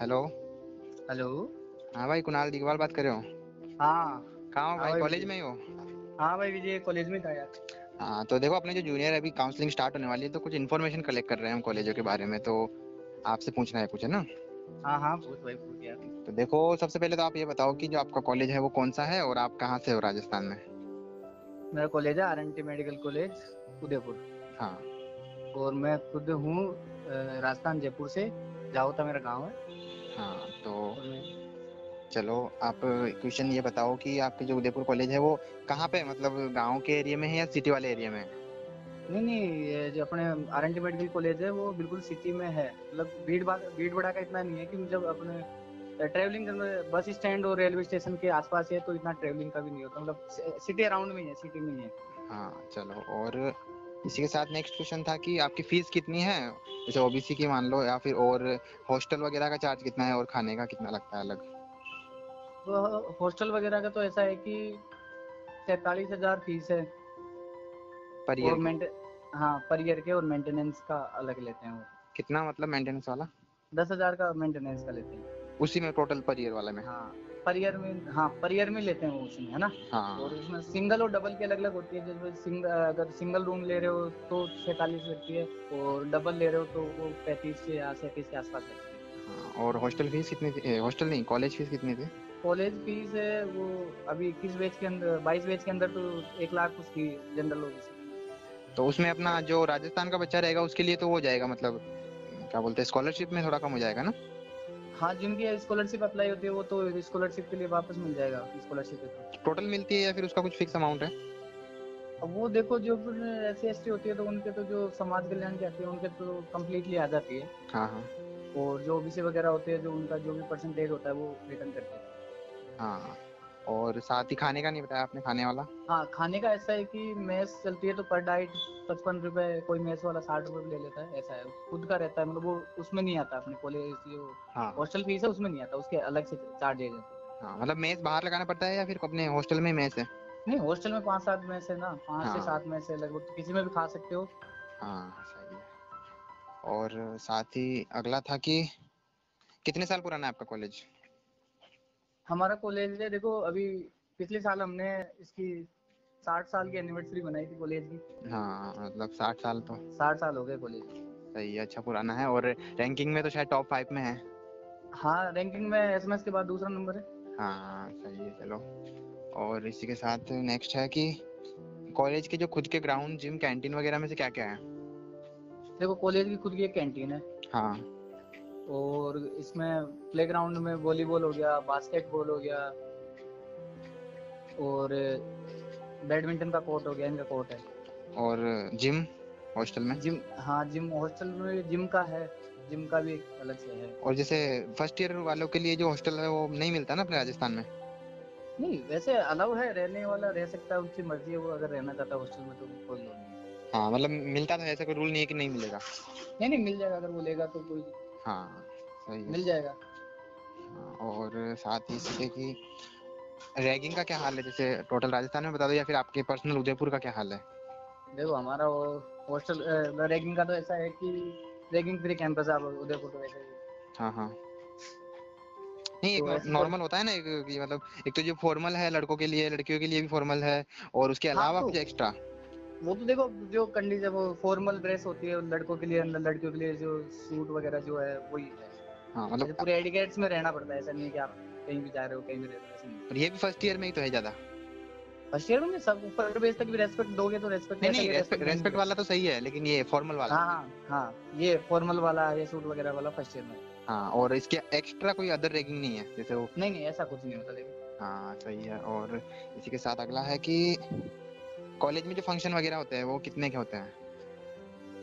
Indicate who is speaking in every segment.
Speaker 1: Hello.
Speaker 2: Hello.
Speaker 1: हाँ भाई कुणाल दिगवाल बात कर रहे हो?
Speaker 2: हाँ।
Speaker 1: कहाँ हो भाई कॉलेज में ही हो?
Speaker 2: हाँ भाई विजय कॉलेज में था यार।
Speaker 1: हाँ तो देखो अपने जो जूनियर अभी काउंसलिंग स्टार्ट होने वाली है तो कुछ इन्फॉर्मेशन कलेक्ट कर रहे हैं हम कॉलेजों के बारे में तो आपसे पूछना है कुछ है ना?
Speaker 2: हाँ हाँ पूछ भाई पूछ यार।
Speaker 1: तो देखो सबसे पहले तो आप ये बताओ कि जो आपका कॉलेज है वो कौन सा है और आप कहाँ से हो राजस्थान में?
Speaker 2: मेरा कॉलेज है आर मेडिकल कॉलेज उदयपुर।
Speaker 1: हाँ।
Speaker 2: और मैं खुद हूँ राजस्थान जयपुर से जाओता मेरा गाँव है।
Speaker 1: हाँ। तो चलो आप क्वेश्चन ये बताओ कि आपके जो उदयपुर कॉलेज है वो कहाँ पे मतलब गाँव के एरिया में है या सिटी वाले एरिया में है?
Speaker 2: नहीं नहीं ये जो अपने R N T medical college है वो बिल्कुल सिटी में है। मतलब भीड़ भाड़ भीड़ भड़ा का इतना नहीं है कि जब अपने ट्रेवलिंग बस स्टैंड और रेलवे स्टेशन के आसपास है तो इतना ट्रेवलिंग का भी नहीं होता। मतलब सिटी अराउंड में ही है सिटी में ही है।
Speaker 1: हाँ चलो और इसी के साथ नेक्स्ट क्वेश्चन था कि आपकी फ़ीस कितनी है? जैसे ओबीसी की मान लो या फिर और हॉस्टल वगैरह का चार्ज कितना है और खाने का कितना लगता है अलग?
Speaker 2: तो हॉस्टल वगैरह का तो ऐसा है कि सैतालीस हज़ार फ़ीस है।
Speaker 1: पर ईयर
Speaker 2: मेंटे हाँ पर ईयर के और मेंटेनेंस का अलग लेते हैं वो।
Speaker 1: कितना मतलब मेंटेनेंस वाला?
Speaker 2: दस हज़ार का मेंटेनेंस का लेते हैं।
Speaker 1: उसी में टोटल पर ईयर वाला में?
Speaker 2: हाँ। पर ईयर में हाँ पर ईयर में लेते हैं वो उसमें है ना?
Speaker 1: हाँ।
Speaker 2: और उसमें सिंगल और डबल की अलग अलग होती है जैसे सिंगल अगर सिंगल रूम ले रहे हो तो सैतालीस लगती है और डबल ले रहे हो तो वो पैंतीस से या सैंतीस के आसपास लगती है।
Speaker 1: हाँ, और हॉस्टल फ़ीस कितनी थी? हॉस्टल नहीं कॉलेज फ़ीस कितनी थी?
Speaker 2: कॉलेज फ़ीस है वो अभी इक्कीस बैच के अंदर बाईस बैच के अंदर तो एक लाख कुछ थी जनरल होगी।
Speaker 1: तो उसमें अपना जो राजस्थान का बच्चा रहेगा उसके लिए तो हो जाएगा मतलब क्या बोलते हैं स्कॉलरशिप में थोड़ा कम हो जाएगा ना?
Speaker 2: हाँ जिनकी स्कॉलरशिप अप्लाई होती है वो तो स्कॉलरशिप के लिए वापस मिल जाएगा स्कॉलरशिप
Speaker 1: टोटल मिलती है या फिर उसका कुछ फिक्स अमाउंट है?
Speaker 2: अब वो देखो जो फिर एस सी होती है तो उनके तो जो समाज कल्याण के आती है उनके तो कम्प्लीटली आ जाती है।
Speaker 1: हाँ हाँ।
Speaker 2: और जो ओबीसी वगैरह होते हैं जो उनका जो भी परसेंटेज होता है वो रिटर्न करते हैं
Speaker 1: हाँ। और साथ ही खाने का नहीं बताया आपने खाने वाला?
Speaker 2: हाँ खाने का ऐसा है कि मेस चलती है तो पर डाइट पचपन रुपए कोई मेस वाला साठ रुपए ले लेता है ऐसा है। खुद का रहता है मतलब वो उसमें नहीं आता अपने कॉलेज जो
Speaker 1: हाँ।
Speaker 2: हॉस्टल फ़ीस है उसमें नहीं आता उसके अलग से चार्ज है।
Speaker 1: हाँ मतलब मेस बाहर लगाना पड़ता है या फिर अपने हॉस्टल में मेस है?
Speaker 2: नहीं हॉस्टल में पाँच सात मैस है ना पाँच
Speaker 1: हाँ।
Speaker 2: से सात मैस है लगभग तो किसी में भी खा सकते हो।
Speaker 1: हाँ सही है। और साथ ही अगला था कि कितने साल पुराना है आपका कॉलेज?
Speaker 2: हमारा कॉलेज है देखो अभी पिछले साल हमने इसकी साठ साल की एनिवर्सरी बनाई थी कॉलेज की।
Speaker 1: हाँ मतलब साठ साल तो।
Speaker 2: साठ साल हो गए कॉलेज
Speaker 1: सही अच्छा पुराना है और रैंकिंग में तो शायद टॉप फाइव में है।
Speaker 2: हाँ रैंकिंग में एसएमएस के बाद दूसरा नंबर है।
Speaker 1: हाँ सही है चलो। और इसी के साथ नेक्स्ट है कि कॉलेज के जो खुद के ग्राउंड जिम कैंटीन वगैरह में से क्या क्या है?
Speaker 2: देखो कॉलेज की खुद की एक कैंटीन है।
Speaker 1: हाँ।
Speaker 2: और इसमें प्लेग्राउंड में वॉलीबॉल हो गया बास्केटबॉल हो गया और बैडमिंटन का कोर्ट हो गया इनका कोर्ट है।
Speaker 1: और जिम हॉस्टल में?
Speaker 2: जिम हाँ जिम हॉस्टल में जिम का है जिम का भी अलग से है।
Speaker 1: और जैसे फ़र्स्ट ईयर वालों के लिए जो हॉस्टल है वो नहीं मिलता ना अपने राजस्थान में?
Speaker 2: नहीं वैसे अलाउ है रहने वाला रह सकता है उनकी मर्ज़ी है वो अगर रहना चाहता है हॉस्टल में तो कोई नहीं
Speaker 1: हाँ। मतलब मिलता था ऐसा कोई रूल नहीं है कि नहीं मिलेगा।
Speaker 2: नहीं नहीं मिल जाएगा अगर वो लेगा तो कोई
Speaker 1: हाँ सही
Speaker 2: मिल जाएगा।
Speaker 1: हाँ, और साथ ही इसके कि रैगिंग का क्या हाल है? जैसे टोटल राजस्थान में बता दो या फिर आपके पर्सनल उदयपुर का क्या हाल है?
Speaker 2: देखो हमारा वो हॉस्टल रैगिंग का तो ऐसा है कि रैगिंग फ्री कैंपस है उदयपुर तो वैसे ही
Speaker 1: हाँ हाँ। नहीं
Speaker 2: तो
Speaker 1: एक नॉर्मल होता है ना एक कि मतलब एक तो जो फॉर्मल है लड़कों के लिए लड़कियों के लिए भी फॉर्मल है और उसके
Speaker 2: हाँ,
Speaker 1: अलावा
Speaker 2: तो-
Speaker 1: कुछ एक्स्ट्रा
Speaker 2: वो तो देखो जो कंडीशन वो फॉर्मल ड्रेस होती है लड़कों के लिए लड़कियों के लिए जो सूट वगैरह जो है वही है।
Speaker 1: हाँ मतलब
Speaker 2: पूरे एडिकेट्स में रहना पड़ता है ऐसा नहीं कि आप कहीं भी जा रहे हो कहीं भी रह रहे हो
Speaker 1: पर ये भी फ़र्स्ट ईयर में ही तो है ज़्यादा।
Speaker 2: फ़र्स्ट ईयर में सब ऊपर बेस तक भी रेस्पेक्ट दोगे तो रेस्पेक्ट
Speaker 1: नहीं नहीं रेस्पेक्ट रेस्पेक्ट वाला तो सही है लेकिन ये फॉर्मल वाला।
Speaker 2: हाँ हाँ हाँ ये फॉर्मल वाला ये सूट वगैरह वाला फ़र्स्ट ईयर में
Speaker 1: हाँ। और इसके एक्स्ट्रा कोई अदर रैगिंग नहीं है जैसे वो
Speaker 2: नहीं नहीं ऐसा कुछ नहीं होता देखो।
Speaker 1: हाँ सही है और इसी के साथ अगला है कि कॉलेज में जो फ़ंक्शन वगैरह होते हैं वो कितने के होते हैं?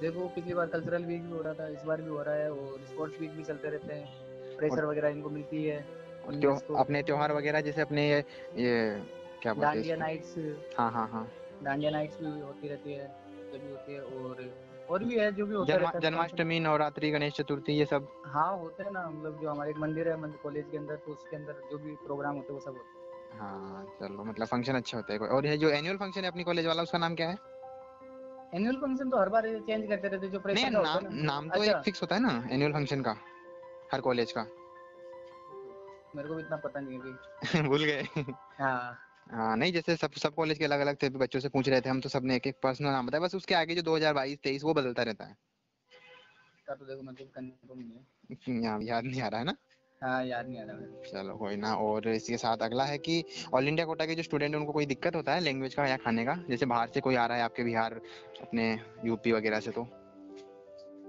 Speaker 2: देखो पिछली बार कल्चरल वीक भी हो रहा था इस बार भी हो रहा है और स्पोर्ट्स वीक भी चलते रहते हैं। प्रेशर वगैरह इनको मिलती है इनमें
Speaker 1: अपने त्योहार वगैरह जैसे अपने ये, ये क्या बोलते हैं
Speaker 2: डांडिया नाइट्स
Speaker 1: हाँ हाँ हाँ।
Speaker 2: डांडिया नाइट्स भी होती रहती है जो भी होती है और और भी है जो भी होता है
Speaker 1: जन्माष्टमी नवरात्रि गणेश चतुर्थी ये सब?
Speaker 2: हाँ होते हैं ना मतलब जो हमारे एक मंदिर है मंदिर कॉलेज के अंदर तो उसके अंदर जो भी प्रोग्राम होते हैं वो सब होते हैं।
Speaker 1: हाँ चलो मतलब फ़ंक्शन अच्छे होते हैं और ये जो एनुअल फ़ंक्शन है अपनी कॉलेज वाला उसका नाम क्या है?
Speaker 2: एनुअल फ़ंक्शन तो हर बार चेंज करते रहते जो
Speaker 1: नहीं
Speaker 2: प्रेशर होता है ना।
Speaker 1: नाम तो
Speaker 2: अच्छा।
Speaker 1: एक फिक्स होता है ना एनुअल फ़ंक्शन का हर कॉलेज का।
Speaker 2: मेरे को भी इतना पता नहीं है
Speaker 1: भूल गए।
Speaker 2: हाँ।
Speaker 1: हाँ नहीं जैसे सब सब कॉलेज के अलग अलग थे बच्चों से पूछ रहे थे हम तो सबने एक एक पर्सनल नाम बताया बस उसके आगे जो 2022 23 वो बदलता रहता है।
Speaker 2: का तो देखो मेरे को कंफर्म नहीं है।
Speaker 1: याद नहीं आ रहा है ना?
Speaker 2: हाँ याद नहीं आ रहा
Speaker 1: चलो कोई ना और इसके साथ अगला है कि ऑल इंडिया कोटा के जो स्टूडेंट उनको कोई दिक्कत होता है लैंग्वेज का या खाने का? जैसे बाहर से कोई आ रहा है आपके बिहार अपने यूपी वगैरह से तो?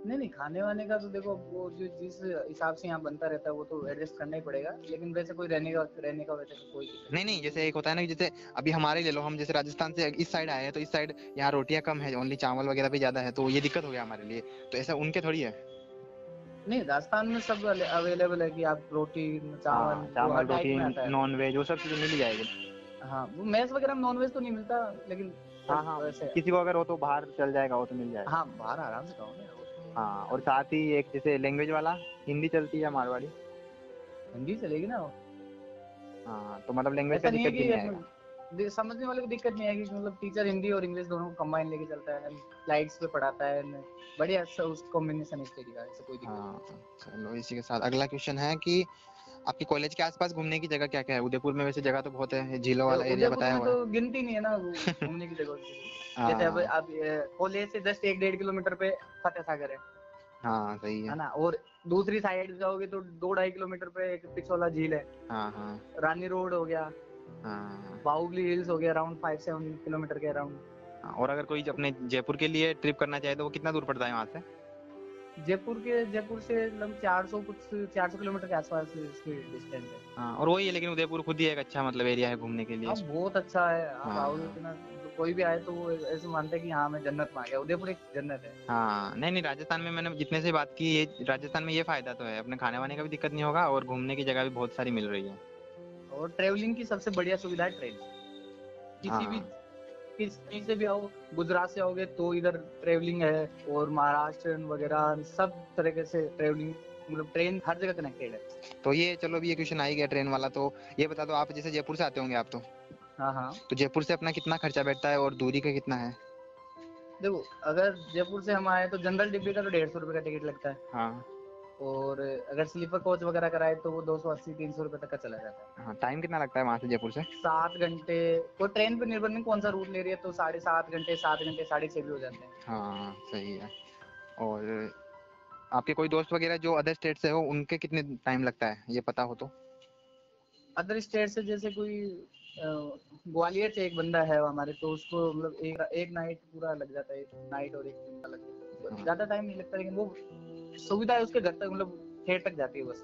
Speaker 2: नहीं नहीं खाने वाने का तो देखो वो जो जिस हिसाब से यहाँ बनता रहता है वो तो एडजस्ट करना ही पड़ेगा। लेकिन वैसे कोई रहने का रहने का वैसे तो कोई
Speaker 1: नहीं नहीं जैसे एक होता है ना जैसे अभी हमारे ले लो हम जैसे राजस्थान से इस साइड आए हैं तो इस साइड यहाँ रोटियाँ कम है ओनली चावल वगैरह भी ज़्यादा है तो ये दिक्कत हो गया हमारे लिए। तो ऐसा उनके थोड़ी है?
Speaker 2: नहीं राजस्थान में सब अवेलेबल है कि आप रोटी चावल
Speaker 1: हाँ, चावल रोटी नॉन वेज वो सब चीज़ें मिल जाएगी।
Speaker 2: हाँ वो मेस वगैरह में नॉन वेज तो नहीं मिलता लेकिन
Speaker 1: हाँ हाँ
Speaker 2: वैसे
Speaker 1: किसी को अगर हो तो बाहर चल जाएगा वो तो मिल जाएगा।
Speaker 2: हाँ बाहर आराम से खाओ।
Speaker 1: हाँ और साथ ही एक जैसे लैंग्वेज वाला हिंदी चलती है मारवाड़ी।
Speaker 2: हिंदी चलेगी ना वो।
Speaker 1: हाँ तो मतलब लैंग्वेज का दिक्कत नहीं आएगा।
Speaker 2: समझने वाले को दिक्कत नहीं आएगी मतलब टीचर हिंदी और इंग्लिश दोनों को कंबाइन लेके चलता है स्लाइड्स पे पढ़ाता है बढ़िया सा उस कॉम्बिनेशन स्टडी का ऐसा कोई दिक्कत
Speaker 1: हाँ चलो इसी के साथ अगला क्वेश्चन है कि आपके कॉलेज के आसपास घूमने की जगह क्या क्या है? उदयपुर में वैसे जगह तो बहुत है झीलों वाला एरिया बताया हुआ है।
Speaker 2: तो गिनती नहीं है ना घूमने की जगह जैसे अब
Speaker 1: हाँ
Speaker 2: अब कॉलेज से जस्ट एक डेढ़ किलोमीटर पे फतेह सागर है।
Speaker 1: हाँ सही
Speaker 2: है।
Speaker 1: है
Speaker 2: ना? और दूसरी साइड जाओगे तो दो ढाई किलोमीटर पे एक पिछोला झील है।
Speaker 1: हाँ हाँ।
Speaker 2: रानी रोड हो गया।
Speaker 1: हाँ
Speaker 2: बाहुबली हिल्स हो गया अराउंड फाइव सेवन किलोमीटर के अराउंड
Speaker 1: हाँ, और अगर कोई अपने जयपुर के लिए ट्रिप करना चाहे तो वो कितना दूर पड़ता है वहाँ से?
Speaker 2: जयपुर के जयपुर से लगभग चार सौ कुछ चार सौ किलोमीटर के आसपास इसकी डिस्टेंस है।
Speaker 1: हाँ और वही है लेकिन उदयपुर खुद ही एक अच्छा मतलब एरिया है घूमने के लिए।
Speaker 2: हाँ बहुत अच्छा है।
Speaker 1: हाँ।
Speaker 2: तो तो कोई भी आए तो वो ऐसे मानते हैं कि हाँ मैं जन्नत में आ गया। उदयपुर एक जन्नत है।
Speaker 1: हाँ नहीं नहीं राजस्थान में मैंने जितने से बात की ये राजस्थान में ये फ़ायदा तो है। अपने खाने वाने का भी दिक्कत नहीं होगा और घूमने की जगह भी बहुत सारी मिल रही है।
Speaker 2: और ट्रेवलिंग की सबसे बढ़िया सुविधा है ट्रेन किसी भी
Speaker 1: हाँ।
Speaker 2: किस कहीं से भी आओ गुजरात से आओगे तो इधर ट्रेवलिंग है और महाराष्ट्र वगैरह सब तरीके से ट्रेवलिंग मतलब ट्रेन हर जगह कनेक्टेड है।
Speaker 1: तो ये चलो अभी ये क्वेश्चन आ ही गया ट्रेन वाला तो ये बता दो आप जैसे जयपुर से आते होंगे आप तो?
Speaker 2: हाँ हाँ।
Speaker 1: तो जयपुर से अपना कितना खर्चा बैठता है और दूरी का कितना है?
Speaker 2: देखो अगर जयपुर से हम आए तो जनरल डिब्बे का तो डेढ़ सौ रुपए का टिकट लगता है।
Speaker 1: हाँ।
Speaker 2: और अगर स्लीपर कोच वगैरह कराए तो वो दो सौ अस्सी तीन सौ रुपए तक का चला जाता है।
Speaker 1: हाँ टाइम कितना लगता है वहाँ से जयपुर से?
Speaker 2: सात घंटे वो ट्रेन पे निर्भर नहीं कौन सा रूट ले रही है तो साढ़े सात घंटे सात घंटे साढ़े छह भी हो जाते हैं।
Speaker 1: हाँ सही है। और आपके कोई दोस्त वगैरह जो अदर स्टेट से हो उनके कितने टाइम लगता है ये पता हो तो?
Speaker 2: अदर स्टेट से जैसे कोई ग्वालियर से एक बंदा है हमारे तो उसको मतलब एक एक नाइट पूरा लग जाता है नाइट और एक दिन का लग जाता है।
Speaker 1: हाँ।
Speaker 2: ज़्यादा टाइम नहीं लगता लेकिन वो सुविधा है उसके घर तक मतलब ठेठ तक जाती है बस।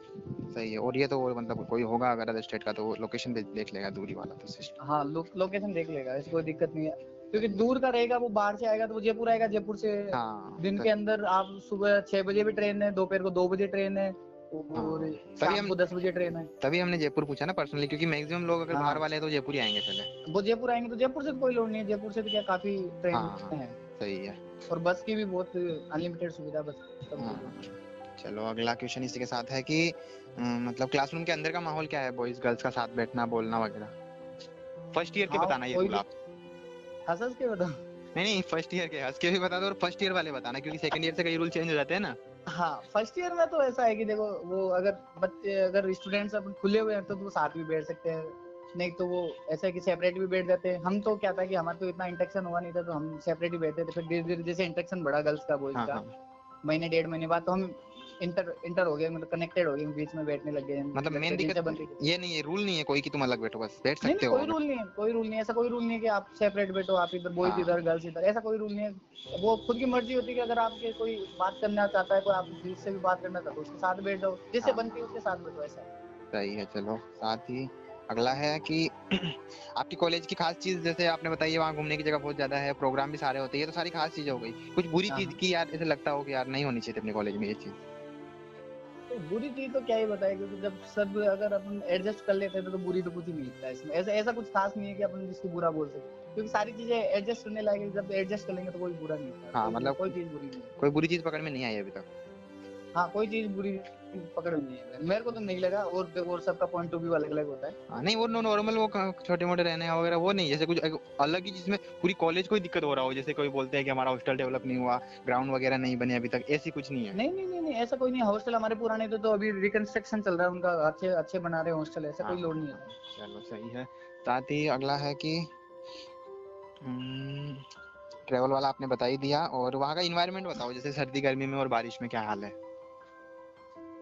Speaker 1: सही है और ये तो मतलब कोई होगा अगर अदर स्टेट का तो लोकेशन देख लेगा दूरी वाला तो सिस्टम
Speaker 2: हाँ लो, लोकेशन देख लेगा ऐसी कोई दिक्कत नहीं है। क्योंकि दूर का रहेगा वो बाहर से आएगा तो वो जयपुर आएगा जयपुर से
Speaker 1: हाँ
Speaker 2: दिन के अंदर आप सुबह छह बजे भी ट्रेन है दोपहर को दो बजे ट्रेन है और
Speaker 1: तभी हम-
Speaker 2: दस बजे ट्रेन है।
Speaker 1: तभी हमने जयपुर पूछा ना पर्सनली क्योंकि मैक्सिमम लोग अगर
Speaker 2: हाँ।
Speaker 1: बाहर वाले हैं तो जयपुर ही आएँगे पहले।
Speaker 2: वो जयपुर आएँगे तो जयपुर से तो कोई लोड नहीं है जयपुर से तो क्या काफ़ी ट्रेन
Speaker 1: हाँ। सही है।
Speaker 2: और बस की भी बहुत अनलिमिटेड सुविधा बस
Speaker 1: हाँ। चलो अगला क्वेश्चन इसी के साथ है कि मतलब क्लासरूम के अंदर का माहौल क्या है? बॉयज़ गर्ल्स का साथ बैठना बोलना वगैरह? फ़र्स्ट ईयर के
Speaker 2: हाँ,
Speaker 1: बताना ये आप
Speaker 2: हंस हंस के बताओ।
Speaker 1: नहीं नहीं फ़र्स्ट ईयर के हंस के भी बता दो और फ़र्स्ट ईयर वाले बताना क्योंकि सेकंड ईयर से कई रूल चेंज हो जाते हैं ना।
Speaker 2: हाँ फ़र्स्ट ईयर में तो ऐसा है कि देखो वो अगर बच्चे अगर स्टूडेंट्स अपन खुले हुए हैं तो वो साथ भी बैठ सकते हैं। नहीं तो वो ऐसा कि सेपरेट भी बैठ जाते हम तो क्या था कि हमारा तो इतना इंटरेक्शन हुआ नहीं था तो हम सेपरेट ही बैठते थे। फिर धीरे धीरे जैसे इंटरेक्शन बढ़ा गर्ल्स का बॉयज़
Speaker 1: हाँ
Speaker 2: का
Speaker 1: हाँ।
Speaker 2: महीने डेढ़ महीने बाद तो हम इंटर इंटर हो गए मतलब कनेक्टेड हो गए बीच में बैठने लग गए
Speaker 1: मतलब मेन दिक्कत ये नहीं है रूल नहीं है कोई कि तुम अलग बैठो बस बैठ सकते
Speaker 2: नहीं
Speaker 1: हो
Speaker 2: कोई रूल नहीं है कोई रूल नहीं है ऐसा कोई रूल नहीं है कि आप सेपरेट बैठो आप इधर बॉयज़
Speaker 1: हाँ।
Speaker 2: इधर गर्ल्स इधर ऐसा कोई रूल नहीं है। वो खुद की मर्ज़ी होती है कि अगर आपके कोई बात करना चाहता है कोई आप जिससे भी बात करना चाहते हो उसके साथ बैठ जाओ जिससे। बनती है उसके साथ बैठो ऐसा।
Speaker 1: सही है चलो साथ ही। अगला है कि आपकी कॉलेज की खास चीज़ जैसे आपने बताई वहाँ घूमने की जगह बहुत ज़्यादा है प्रोग्राम भी सारे होते हैं ये तो सारी खास चीज़ें हो गई। कुछ बुरी
Speaker 2: हाँ,
Speaker 1: चीज़
Speaker 2: हाँ।
Speaker 1: की यार ऐसे लगता हो कि यार नहीं होनी चाहिए अपने कॉलेज में ये चीज़।
Speaker 2: तो बुरी चीज़ तो क्या ही बताए क्योंकि जब सब अगर अपन एडजस्ट कर लेते हैं तो बुरी तो कुछ ही नहीं है इसमें। ऐसा ऐसा कुछ खास नहीं है कि अपन जिसको बुरा बोल सके। क्योंकि सारी चीज़ें एडजस्ट करने लायक जब एडजस्ट कर लेंगे तो कोई बुरा नहीं होता।
Speaker 1: हाँ, मतलब-
Speaker 2: कोई चीज़ बुरी नहीं
Speaker 1: कोई बुरी चीज़ पकड़ में नहीं आई अभी तक।
Speaker 2: हाँ कोई चीज़ बुरी पकड़ नहीं है। मेरे को तो नहीं लगा और और सबका पॉइंट ऑफ़ व्यू अलग अलग होता है।
Speaker 1: हाँ नहीं वो नो नॉर्मल वो छोटे मोटे रहने वगैरह वो नहीं जैसे कुछ अलग ही जिसमें पूरी कॉलेज को ही दिक्कत हो रहा हो जैसे कोई बोलते हैं कि हमारा हॉस्टल डेवलप नहीं हुआ ग्राउंड वगैरह नहीं बने अभी तक ऐसी कुछ नहीं है।
Speaker 2: नहीं नहीं नहीं नहीं ऐसा कोई नहीं हॉस्टल हमारे पुराने थे तो अभी रिकंस्ट्रक्शन चल रहा है उनका अच्छे अच्छे बना रहे हॉस्टल ऐसा कोई
Speaker 1: हाँ।
Speaker 2: लोड नहीं है।
Speaker 1: चलो सही है। साथ ही अगला है कि ट्रेवल वाला आपने बता ही दिया और वहाँ का इन्वायरमेंट बताओ जैसे सर्दी गर्मी में और बारिश में क्या हाल है?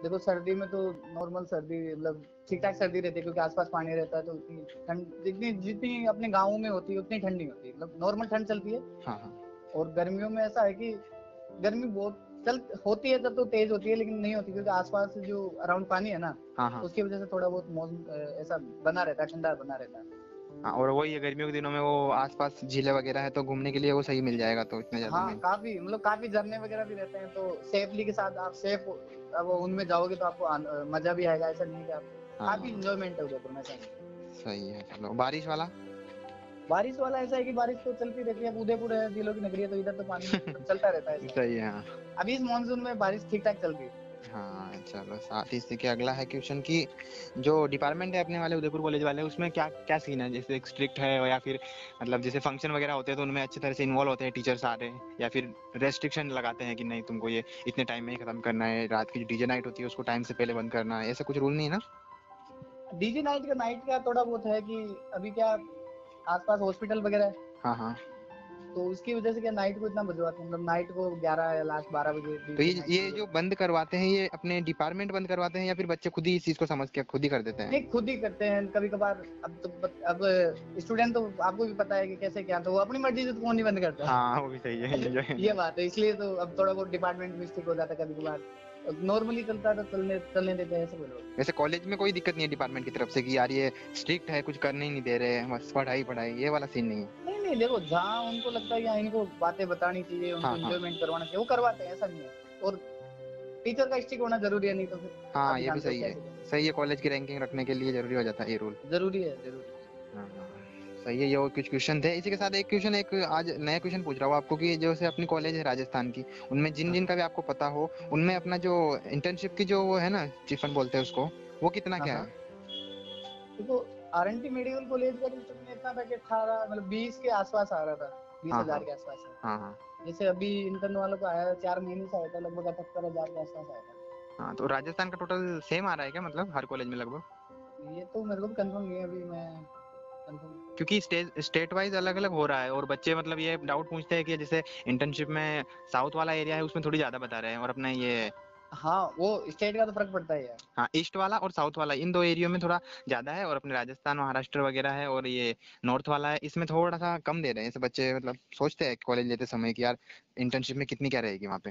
Speaker 2: देखो सर्दी में तो नॉर्मल सर्दी मतलब ठीक ठाक सर्दी रहती है क्योंकि आसपास पानी रहता है तो उतनी ठंड जितनी जितनी अपने गाँव में होती है उतनी ठंड नहीं होती मतलब नॉर्मल ठंड चलती है।
Speaker 1: हाँ हाँ।
Speaker 2: और गर्मियों में ऐसा है कि गर्मी बहुत चल होती है तब तो तेज होती है लेकिन नहीं होती क्योंकि आसपास जो अराउंड पानी है ना
Speaker 1: हाँ हाँ।
Speaker 2: उसकी वजह से थोड़ा बहुत मौसम ऐसा बना रहता है ठंडा बना रहता है।
Speaker 1: हाँ और वही है गर्मियों के दिनों में वो आसपास झीलें वगैरह है तो घूमने के लिए वो सही मिल जाएगा तो इतने ज़्यादा
Speaker 2: हाँ काफ़ी मतलब काफ़ी झरने वगैरह भी रहते हैं तो सेफली के साथ आप सेफ़ अब उनमें जाओगे तो आपको मज़ा भी आएगा ऐसा नहीं कि
Speaker 1: हाँ।
Speaker 2: काफ़ी इंजॉयमेंट है में
Speaker 1: सही है चलो। बारिश वाला?
Speaker 2: बारिश वाला ऐसा है कि बारिश तो चलती रहती है उदयपुर है दिलों की नगरी है तो इधर तो पानी चलता रहता है
Speaker 1: सही है हाँ।
Speaker 2: अभी इस मानसून में बारिश ठीक ठाक चल रही है।
Speaker 1: हाँ चलो साथ ही इसी के अगला है क्वेश्चन की जो डिपार्टमेंट है अपने वाले उदयपुर कॉलेज वाले उसमें क्या क्या सीन है? जैसे स्ट्रिक्ट है या फिर मतलब जैसे फ़ंक्शन वगैरह होते हैं तो उनमें अच्छी तरह से इन्वॉल्व होते हैं रहे हैं या फिर रेस्ट्रिक्शन लगाते हैं कि नहीं तुमको ये इतने टाइम में ही खत्म करना है रात की जो डीजे नाइट होती है उसको टाइम से पहले बंद करना है ऐसा कुछ रूल नहीं है ना?
Speaker 2: डीजे नाइट का नाइट का थोड़ा बहुत है कि अभी क्या आसपास हॉस्पिटल वगैरह हाँ
Speaker 1: हाँ।
Speaker 2: तो उसकी वजह से क्या नाइट को इतना बजवाते हैं? मतलब नाइट को 11 या लास्ट 12 बजे
Speaker 1: तो ये ये जो बंद करवाते हैं ये अपने डिपार्टमेंट बंद करवाते हैं या फिर बच्चे खुद ही इस चीज़ को समझ के खुद ही कर देते हैं?
Speaker 2: नहीं खुद ही करते हैं। कभी कभार अब तो अब स्टूडेंट तो आपको भी पता है कि कैसे क्या तो वो अपनी मर्ज़ी से तो फ़ोन नहीं बंद करता
Speaker 1: हाँ। वो भी सही है ये
Speaker 2: बात है इसलिए तो अब थोड़ा बहुत डिपार्टमेंट मिस्टेक हो जाता है कभी कभार नॉर्मली चलता है तो चलने चलने देते हैं ऐसे बोलो।
Speaker 1: वैसे कॉलेज में कोई दिक्कत नहीं है डिपार्टमेंट की तरफ़ से कि यार ये स्ट्रिक्ट है कुछ करने ही नहीं दे रहे हैं बस पढ़ाई पढ़ाई ये वाला सीन नहीं है।
Speaker 2: नहीं देखो जहाँ उनको लगता है हाँ, इनको बातें बतानी चाहिए उनको
Speaker 1: हाँ, हाँ।
Speaker 2: करवाना चाहिए वो करवाते हैं ऐसा नहीं है। और टीचर का स्टिक होना ज़रूरी है नहीं तो फिर
Speaker 1: हाँ ये भी सही है। सही है कॉलेज की रैंकिंग रखने के लिए ज़रूरी हो जाता है ये रूल
Speaker 2: ज़रूरी है ज़रूरी हाँ,
Speaker 1: हाँ। सही है ये और कुछ क्वेश्चन थे। इसी के साथ एक क्वेश्चन एक आज नया क्वेश्चन पूछ रहा हूँ आपको कि जैसे अपनी कॉलेज है राजस्थान की उनमें जिन जिन का भी आपको पता हो उनमें अपना जो इंटर्नशिप की जो वो है ना चिफन बोलते हैं उसको वो कितना क्या
Speaker 2: हाँ।
Speaker 1: है?
Speaker 2: देखो R N T medical college का तो में इतना पैकेट था रहा मतलब बीस के आसपास आ रहा था बीस
Speaker 1: हाँ,
Speaker 2: हज़ार
Speaker 1: हाँ।
Speaker 2: के आसपास है।
Speaker 1: हाँ
Speaker 2: जैसे अभी इंटर्न वालों को आया चार महीने से आया था लगभग अठहत्तर हज़ार के आसपास आया था
Speaker 1: हाँ तो राजस्थान का टोटल सेम आ रहा है क्या मतलब हर कॉलेज में लगभग
Speaker 2: ये तो मेरे को भी कंफर्म नहीं है अभी मैं
Speaker 1: क्योंकि स्टेट स्टेट वाइज अलग अलग हो रहा है और बच्चे मतलब ये डाउट पूछते हैं कि जैसे इंटर्नशिप में साउथ वाला एरिया है उसमें थोड़ी ज़्यादा बता रहे हैं और अपना ये
Speaker 2: हाँ वो स्टेट का तो फ़र्क पड़ता है यार
Speaker 1: हाँ ईस्ट वाला और साउथ वाला इन दो एरियो में थोड़ा ज़्यादा है और अपने राजस्थान महाराष्ट्र वगैरह है और ये नॉर्थ वाला है इसमें थोड़ा सा कम दे रहे हैं बच्चे मतलब सोचते हैं कॉलेज लेते समय कि यार इंटर्नशिप में कितनी क्या रहेगी वहाँ पे।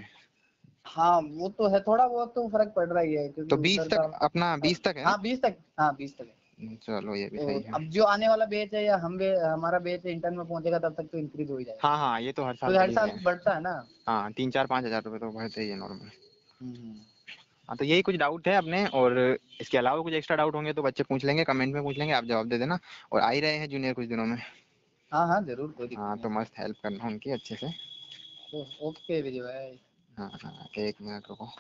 Speaker 2: हाँ वो तो है थोड़ा बहुत तो फ़र्क पड़ रहा ही है
Speaker 1: तो बीस तक अपना बीस तक है?
Speaker 2: हाँ बीस तक हाँ बीस तक है।
Speaker 1: चलो ये भी
Speaker 2: तो
Speaker 1: सही है।
Speaker 2: अब जो आने वाला बेच है या हम बे, हमारा बेच इंटर्न में पहुंचेगा तब तक तो इंक्रीज हो ही जाएगा।
Speaker 1: हाँ हाँ ये तो हर साल
Speaker 2: तो हर साल बढ़ता है ना?
Speaker 1: हाँ तीन चार पाँच हज़ार रुपए तो बढ़ते ही है नॉर्मल
Speaker 2: हम्म।
Speaker 1: हाँ तो यही कुछ डाउट है अपने और इसके अलावा कुछ एक्स्ट्रा डाउट होंगे तो बच्चे पूछ लेंगे कमेंट में पूछ लेंगे आप जवाब दे देना। और आ ही रहे हैं जूनियर कुछ दिनों में।
Speaker 2: हाँ हाँ ज़रूर कोई
Speaker 1: हाँ तो मस्त हेल्प करना उनकी अच्छे से।
Speaker 2: ओके विजय भाई।
Speaker 1: हाँ हाँ एक मिनट रुको।